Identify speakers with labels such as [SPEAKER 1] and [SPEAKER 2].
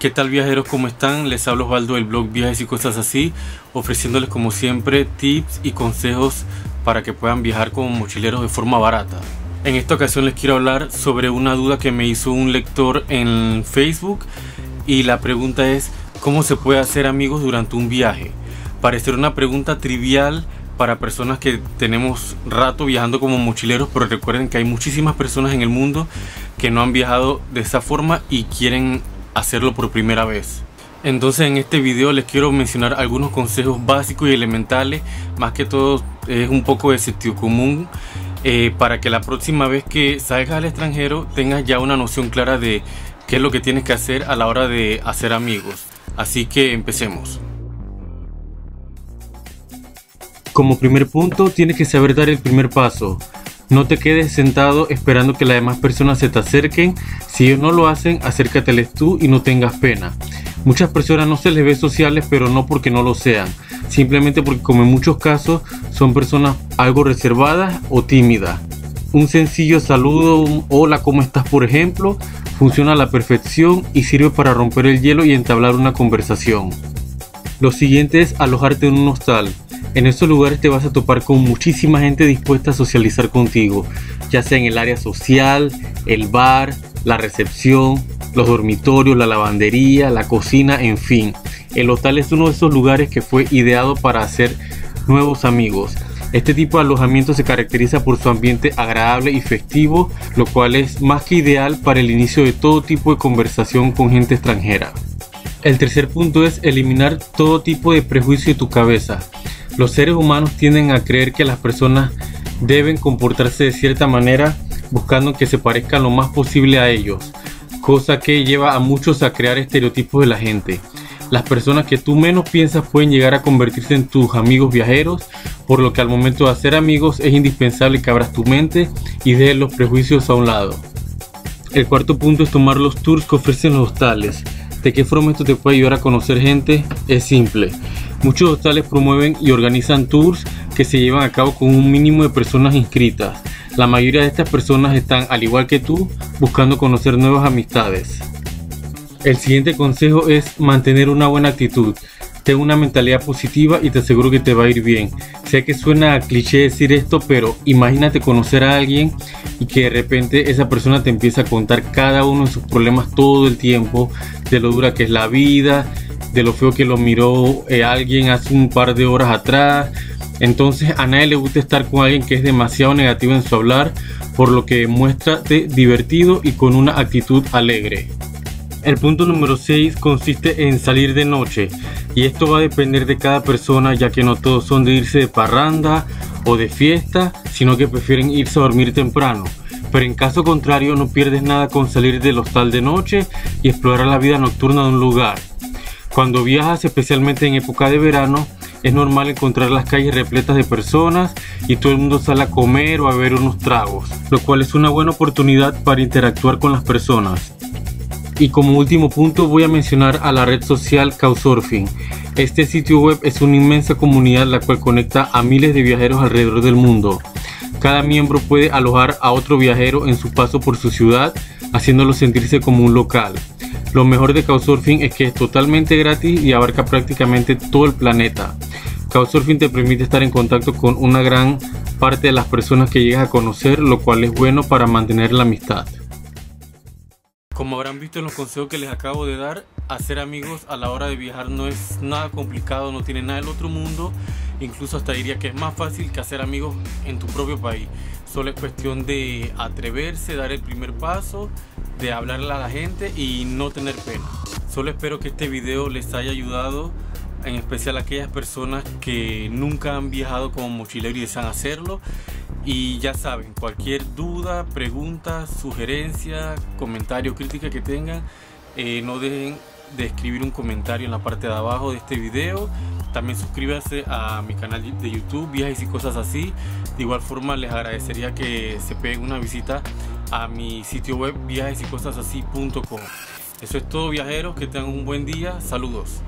[SPEAKER 1] ¿Qué tal viajeros? ¿Cómo están? Les hablo Osvaldo del blog Viajes y Cosas Así, ofreciéndoles como siempre tips y consejos para que puedan viajar como mochileros de forma barata. En esta ocasión les quiero hablar sobre una duda que me hizo un lector en Facebook y la pregunta es ¿cómo se puede hacer amigos durante un viaje? Parece una pregunta trivial para personas que tenemos rato viajando como mochileros, pero recuerden que hay muchísimas personas en el mundo que no han viajado de esa forma y quieren hacerlo por primera vez. Entonces en este video les quiero mencionar algunos consejos básicos y elementales, más que todo es un poco de sentido común, eh, para que la próxima vez que salgas al extranjero tengas ya una noción clara de qué es lo que tienes que hacer a la hora de hacer amigos. Así que empecemos. Como primer punto, tienes que saber dar el primer paso. No te quedes sentado esperando que las demás personas se te acerquen. Si ellos no lo hacen, acércateles tú y no tengas pena. Muchas personas no se les ve sociales, pero no porque no lo sean. Simplemente porque como en muchos casos son personas algo reservadas o tímidas. Un sencillo saludo, un hola, ¿cómo estás? Por ejemplo, funciona a la perfección y sirve para romper el hielo y entablar una conversación. Lo siguiente es alojarte en un hostal. En estos lugares te vas a topar con muchísima gente dispuesta a socializar contigo, ya sea en el área social, el bar, la recepción, los dormitorios, la lavandería, la cocina, en fin. El hostal es uno de esos lugares que fue ideado para hacer nuevos amigos. Este tipo de alojamiento se caracteriza por su ambiente agradable y festivo, lo cual es más que ideal para el inicio de todo tipo de conversación con gente extranjera. El tercer punto es eliminar todo tipo de prejuicio de tu cabeza. Los seres humanos tienden a creer que las personas deben comportarse de cierta manera buscando que se parezcan lo más posible a ellos, cosa que lleva a muchos a crear estereotipos de la gente. Las personas que tú menos piensas pueden llegar a convertirse en tus amigos viajeros, por lo que al momento de hacer amigos es indispensable que abras tu mente y dejes los prejuicios a un lado. El cuarto punto es tomar los tours que ofrecen los hostales. ¿De qué forma esto te puede ayudar a conocer gente? Es simple. Muchos hostales promueven y organizan tours que se llevan a cabo con un mínimo de personas inscritas. La mayoría de estas personas están, al igual que tú, buscando conocer nuevas amistades. El siguiente consejo es mantener una buena actitud. Ten una mentalidad positiva y te aseguro que te va a ir bien. Sé que suena cliché decir esto, pero imagínate conocer a alguien y que de repente esa persona te empieza a contar cada uno de sus problemas todo el tiempo, de lo dura que es la vida, de lo feo que lo miró eh, alguien hace un par de horas atrás. Entonces a nadie le gusta estar con alguien que es demasiado negativo en su hablar, por lo que muéstrate divertido y con una actitud alegre. El punto número 6 consiste en salir de noche y esto va a depender de cada persona ya que no todos son de irse de parranda o de fiesta, sino que prefieren irse a dormir temprano. Pero en caso contrario no pierdes nada con salir del hostal de noche y explorar la vida nocturna de un lugar. Cuando viajas, especialmente en época de verano, es normal encontrar las calles repletas de personas y todo el mundo sale a comer o a beber unos tragos, lo cual es una buena oportunidad para interactuar con las personas. Y como último punto voy a mencionar a la red social Couchsurfing. Este sitio web es una inmensa comunidad la cual conecta a miles de viajeros alrededor del mundo. Cada miembro puede alojar a otro viajero en su paso por su ciudad, haciéndolo sentirse como un local. Lo mejor de Couchsurfing es que es totalmente gratis y abarca prácticamente todo el planeta. Couchsurfing te permite estar en contacto con una gran parte de las personas que llegas a conocer, lo cual es bueno para mantener la amistad. Como habrán visto en los consejos que les acabo de dar, hacer amigos a la hora de viajar no es nada complicado, no tiene nada del otro mundo. Incluso hasta diría que es más fácil que hacer amigos en tu propio país. Solo es cuestión de atreverse, dar el primer paso de hablarle a la gente y no tener pena. Solo espero que este video les haya ayudado, en especial a aquellas personas que nunca han viajado como mochilero y desean hacerlo. Y ya saben, cualquier duda, pregunta, sugerencia, comentario, crítica que tengan, eh, no dejen de escribir un comentario en la parte de abajo de este video. También suscríbanse a mi canal de YouTube, viajes y cosas así. De igual forma les agradecería que se peguen una visita a mi sitio web viajes y cosas así.com. Eso es todo viajeros, que tengan un buen día, saludos.